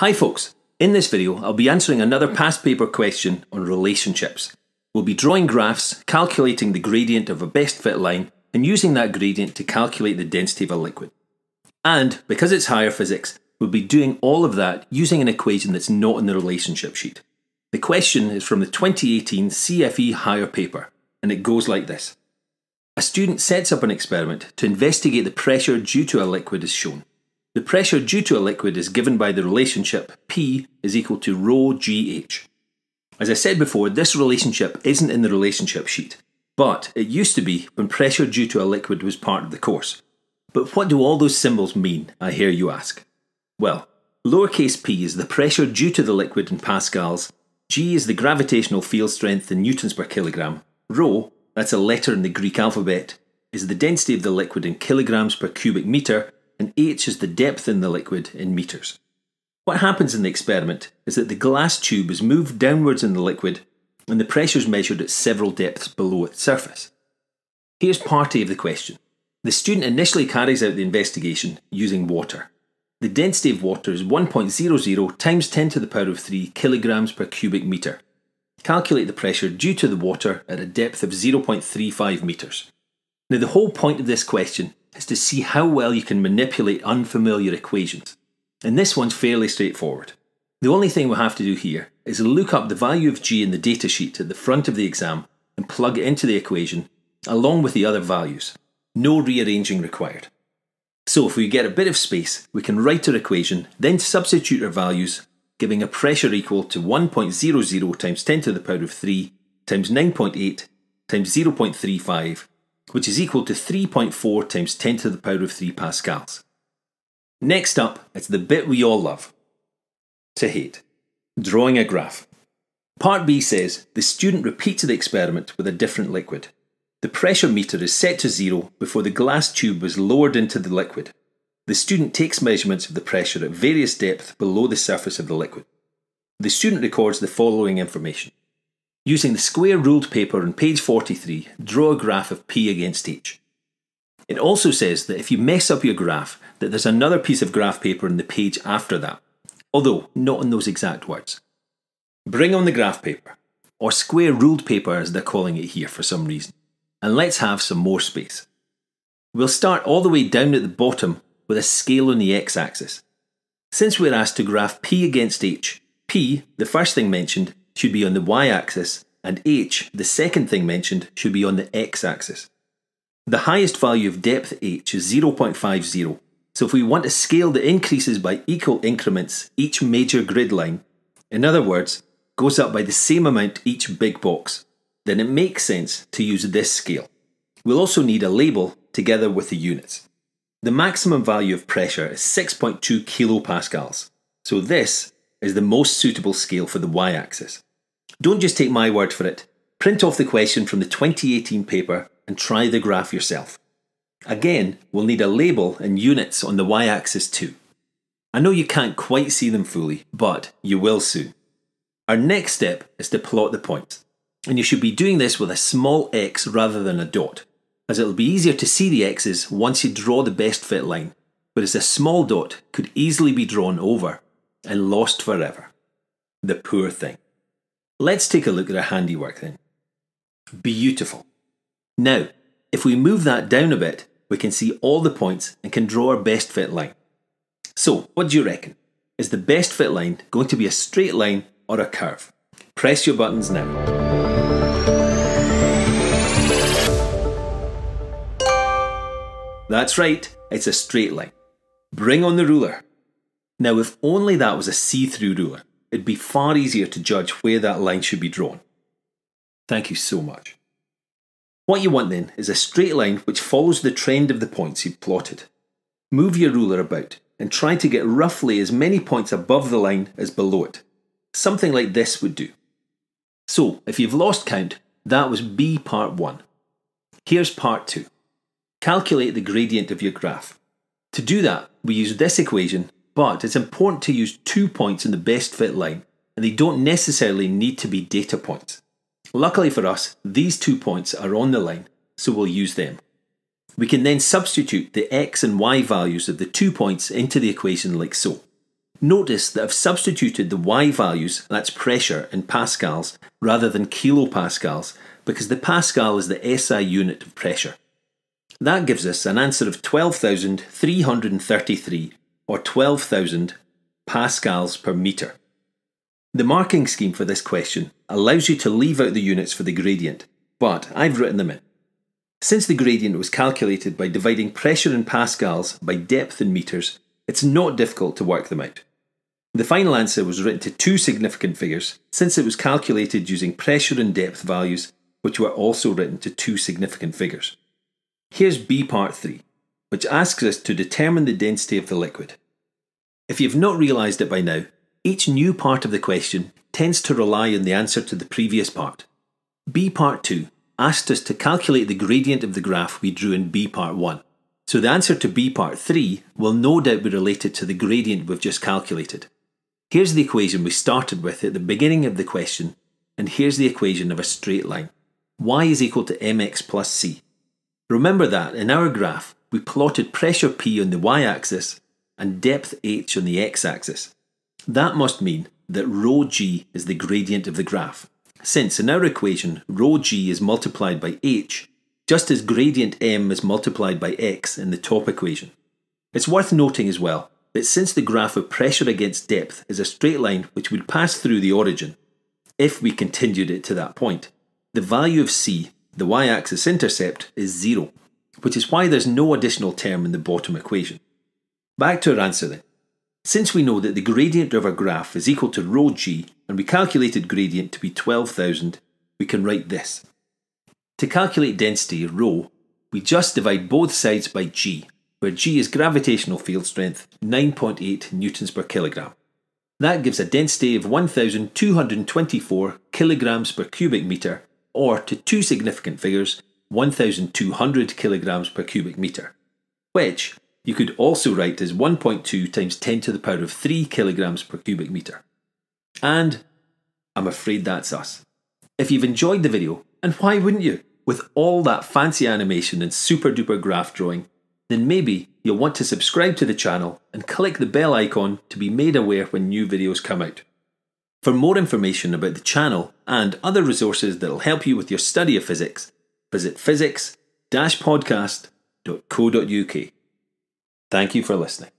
Hi folks, in this video I'll be answering another past paper question on relationships. We'll be drawing graphs, calculating the gradient of a best fit line and using that gradient to calculate the density of a liquid. And because it's higher physics, we'll be doing all of that using an equation that's not in the relationship sheet. The question is from the 2018 CFE higher paper and it goes like this. A student sets up an experiment to investigate the pressure due to a liquid as shown. The pressure due to a liquid is given by the relationship P is equal to rho GH. As I said before, this relationship isn't in the relationship sheet, but it used to be when pressure due to a liquid was part of the course. But what do all those symbols mean, I hear you ask? Well, lowercase p is the pressure due to the liquid in pascals, g is the gravitational field strength in newtons per kilogram, rho, that's a letter in the Greek alphabet, is the density of the liquid in kilograms per cubic metre, and h is the depth in the liquid in metres. What happens in the experiment is that the glass tube is moved downwards in the liquid and the pressure is measured at several depths below its surface. Here's part A of the question. The student initially carries out the investigation using water. The density of water is 1.00 times 10 to the power of 3 kilograms per cubic metre. Calculate the pressure due to the water at a depth of 0.35 metres. Now the whole point of this question is to see how well you can manipulate unfamiliar equations. And this one's fairly straightforward. The only thing we'll have to do here is look up the value of g in the datasheet at the front of the exam and plug it into the equation along with the other values. No rearranging required. So if we get a bit of space, we can write our equation, then substitute our values, giving a pressure equal to 1.00 times 10 to the power of 3 times 9.8 times 0.35 which is equal to 3.4 times 10 to the power of 3 pascals. Next up, it's the bit we all love to hate drawing a graph. Part B says the student repeats the experiment with a different liquid. The pressure meter is set to zero before the glass tube was lowered into the liquid. The student takes measurements of the pressure at various depths below the surface of the liquid. The student records the following information Using the square ruled paper on page 43, draw a graph of P against H. It also says that if you mess up your graph, that there's another piece of graph paper in the page after that, although not in those exact words. Bring on the graph paper, or square ruled paper as they're calling it here for some reason, and let's have some more space. We'll start all the way down at the bottom with a scale on the x-axis. Since we're asked to graph P against H, P, the first thing mentioned, should be on the y-axis and h, the second thing mentioned, should be on the x-axis. The highest value of depth h is 0.50, so if we want a scale that increases by equal increments each major grid line, in other words, goes up by the same amount each big box, then it makes sense to use this scale. We'll also need a label together with the units. The maximum value of pressure is 6.2 kilopascals, so this is the most suitable scale for the y-axis. Don't just take my word for it. Print off the question from the 2018 paper and try the graph yourself. Again, we'll need a label and units on the y-axis too. I know you can't quite see them fully, but you will soon. Our next step is to plot the points, and you should be doing this with a small x rather than a dot, as it'll be easier to see the x's once you draw the best fit line, whereas a small dot could easily be drawn over and lost forever. The poor thing. Let's take a look at our handiwork then. Beautiful. Now, if we move that down a bit, we can see all the points and can draw our best fit line. So, what do you reckon? Is the best fit line going to be a straight line or a curve? Press your buttons now. That's right, it's a straight line. Bring on the ruler. Now, if only that was a see-through ruler, it'd be far easier to judge where that line should be drawn. Thank you so much. What you want then is a straight line which follows the trend of the points you've plotted. Move your ruler about and try to get roughly as many points above the line as below it. Something like this would do. So, if you've lost count, that was B part 1. Here's part 2. Calculate the gradient of your graph. To do that, we use this equation but it's important to use two points in the best fit line, and they don't necessarily need to be data points. Luckily for us, these two points are on the line, so we'll use them. We can then substitute the x and y values of the two points into the equation like so. Notice that I've substituted the Y values, that's pressure, in pascals rather than kilopascals because the pascal is the SI unit of pressure. That gives us an answer of 12,333 or 12,000 pascals per metre. The marking scheme for this question allows you to leave out the units for the gradient, but I've written them in. Since the gradient was calculated by dividing pressure in pascals by depth in metres, it's not difficult to work them out. The final answer was written to two significant figures, since it was calculated using pressure and depth values, which were also written to two significant figures. Here's B part 3, which asks us to determine the density of the liquid. If you've not realised it by now, each new part of the question tends to rely on the answer to the previous part. B part 2 asked us to calculate the gradient of the graph we drew in B part 1. So the answer to B part 3 will no doubt be related to the gradient we've just calculated. Here's the equation we started with at the beginning of the question, and here's the equation of a straight line. y is equal to mx plus c. Remember that in our graph, we plotted pressure P on the y-axis and depth h on the x-axis. That must mean that rho g is the gradient of the graph, since in our equation rho g is multiplied by h, just as gradient m is multiplied by x in the top equation. It's worth noting as well that since the graph of pressure against depth is a straight line which would pass through the origin, if we continued it to that point, the value of c the y-axis intercept is 0, which is why there's no additional term in the bottom equation. Back to our answer then. Since we know that the gradient of our graph is equal to rho g and we calculated gradient to be 12,000, we can write this. To calculate density, rho, we just divide both sides by g, where g is gravitational field strength, 9.8 newtons per kilogram. That gives a density of 1,224 kilograms per cubic metre or to two significant figures, 1,200 kilograms per cubic metre, which you could also write as 1.2 times 10 to the power of 3 kilograms per cubic metre. And I'm afraid that's us. If you've enjoyed the video, and why wouldn't you, with all that fancy animation and super duper graph drawing, then maybe you'll want to subscribe to the channel and click the bell icon to be made aware when new videos come out. For more information about the channel and other resources that will help you with your study of physics, visit physics-podcast.co.uk. Thank you for listening.